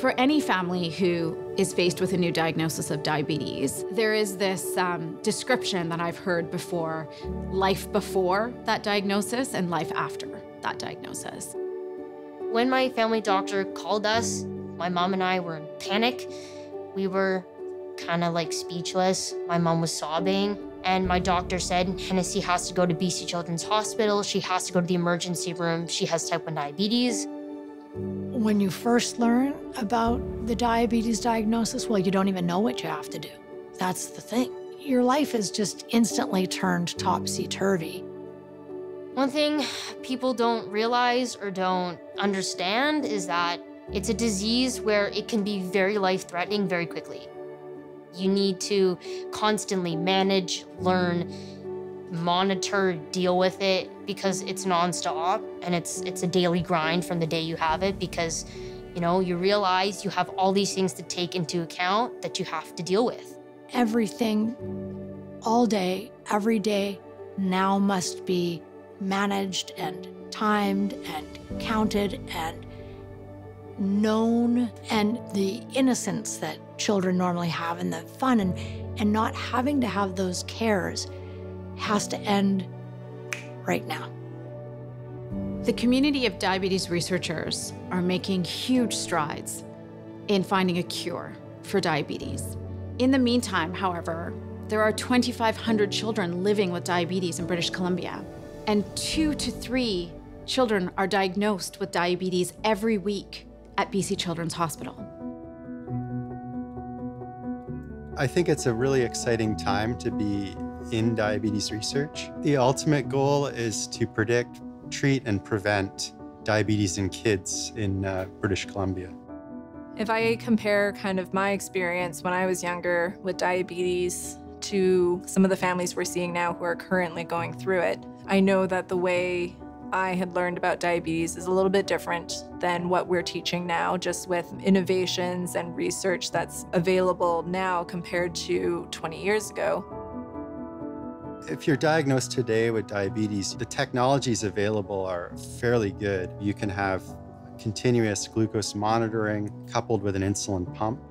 For any family who is faced with a new diagnosis of diabetes, there is this um, description that I've heard before life before that diagnosis and life after that diagnosis. When my family doctor called us, my mom and I were in panic. We were kind of like speechless. My mom was sobbing. And my doctor said Hennessy has to go to BC Children's Hospital. She has to go to the emergency room. She has type 1 diabetes. When you first learn about the diabetes diagnosis, well, you don't even know what you have to do. That's the thing. Your life is just instantly turned topsy-turvy. One thing people don't realize or don't understand is that it's a disease where it can be very life-threatening very quickly. You need to constantly manage, learn, monitor, deal with it because it's nonstop and it's it's a daily grind from the day you have it because you know, you realize you have all these things to take into account that you have to deal with. Everything all day, every day now must be managed and timed and counted and known and the innocence that children normally have and the fun and, and not having to have those cares has to end right now. The community of diabetes researchers are making huge strides in finding a cure for diabetes. In the meantime, however, there are 2,500 children living with diabetes in British Columbia, and two to three children are diagnosed with diabetes every week at BC Children's Hospital. I think it's a really exciting time to be in diabetes research. The ultimate goal is to predict, treat, and prevent diabetes in kids in uh, British Columbia. If I compare kind of my experience when I was younger with diabetes to some of the families we're seeing now who are currently going through it, I know that the way I had learned about diabetes is a little bit different than what we're teaching now, just with innovations and research that's available now compared to 20 years ago. If you're diagnosed today with diabetes, the technologies available are fairly good. You can have continuous glucose monitoring coupled with an insulin pump.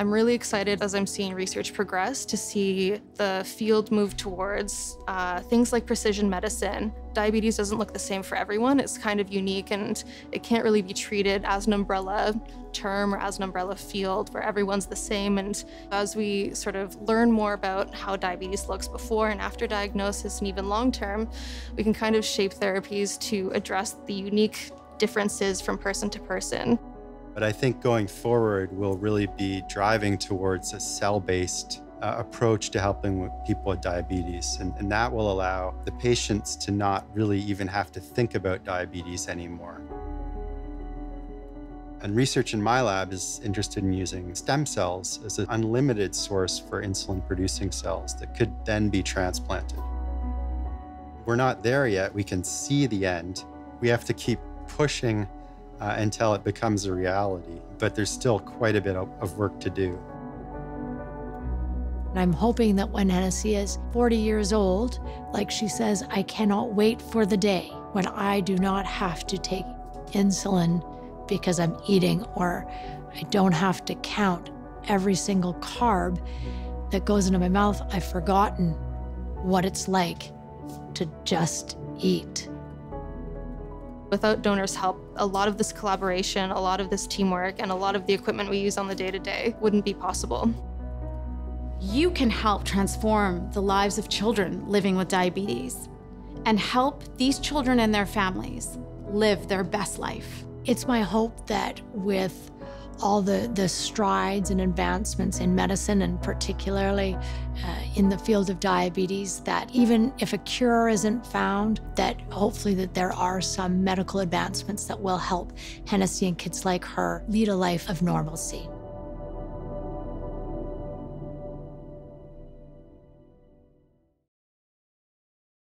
I'm really excited as I'm seeing research progress to see the field move towards uh, things like precision medicine. Diabetes doesn't look the same for everyone. It's kind of unique and it can't really be treated as an umbrella term or as an umbrella field where everyone's the same. And as we sort of learn more about how diabetes looks before and after diagnosis and even long term, we can kind of shape therapies to address the unique differences from person to person. But I think going forward, we'll really be driving towards a cell-based uh, approach to helping with people with diabetes. And, and that will allow the patients to not really even have to think about diabetes anymore. And research in my lab is interested in using stem cells as an unlimited source for insulin-producing cells that could then be transplanted. We're not there yet. We can see the end. We have to keep pushing uh, until it becomes a reality. But there's still quite a bit of, of work to do. And I'm hoping that when Hennessy is 40 years old, like she says, I cannot wait for the day when I do not have to take insulin because I'm eating, or I don't have to count every single carb that goes into my mouth. I've forgotten what it's like to just eat. Without donors' help, a lot of this collaboration, a lot of this teamwork, and a lot of the equipment we use on the day-to-day wouldn't be possible. You can help transform the lives of children living with diabetes and help these children and their families live their best life. It's my hope that with all the, the strides and advancements in medicine and particularly uh, in the field of diabetes that even if a cure isn't found that hopefully that there are some medical advancements that will help Hennessy and kids like her lead a life of normalcy.